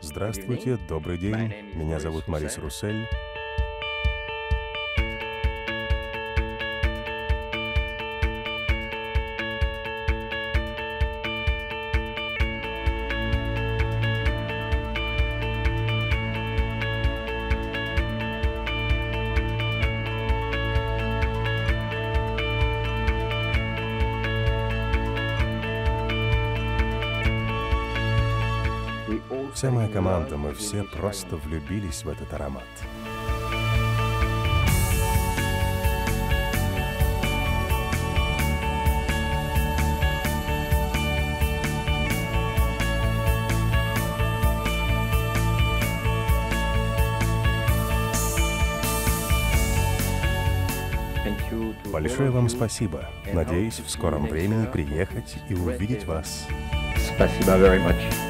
Здравствуйте, добрый день. Меня зовут Марис Руссель. Вся моя команда, мы все просто влюбились в этот аромат. Большое вам спасибо. Надеюсь в скором времени приехать и увидеть вас. Спасибо very much.